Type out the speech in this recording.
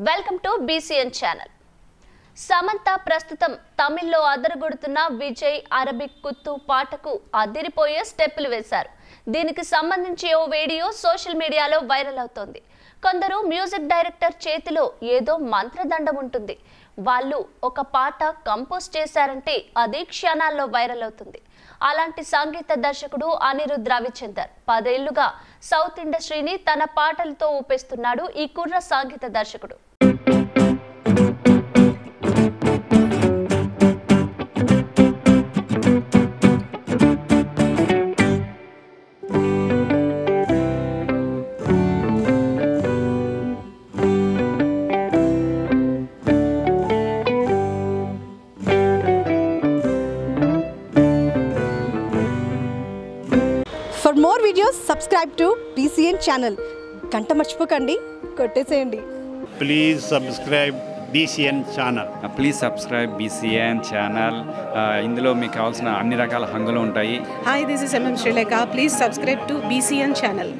Welcome to BCN channel Samantha ప్రస్తుతం తమిళ్ళో అదరగొడుతున్న Vijay Arabic kothu పాటకు అదిరిపోయే స్టెప్పులు వేశారు. దీనికి సంబంధించి ఓ వీడియో సోషల్ మీడియాలో వైరల్ అవుతోంది. కొందరు మ్యూజిక్ డైరెక్టర్ చేతిలో ఏదో మంత్రదండం ఉంటుంది. వాళ్ళు ఒక పాట కంపోజ్ చేశారంటే అది క్షణాల్లో వైరల్ అవుతుంది. అలాంటి సంగీత దర్శకుడు అనిరుద్ రవిచందర్ పదేళ్ళుగా సౌత్ ఇండస్ట్రీని తన పాటలతో ఊపేస్తున్నాడు ఈ కుర్ర సంగీత దర్శకుడు. For more videos subscribe to BCN channel గంట మర్చిపోకండి. కొట్టేసేయండి. Please subscribe BCN channel please subscribe BCN channel ఇందులో మీకు కావాల్సిన అన్ని రకాల హంగులు ఉంటాయి. Hi, this is MM Sri Lanka. Please subscribe to BCN channel.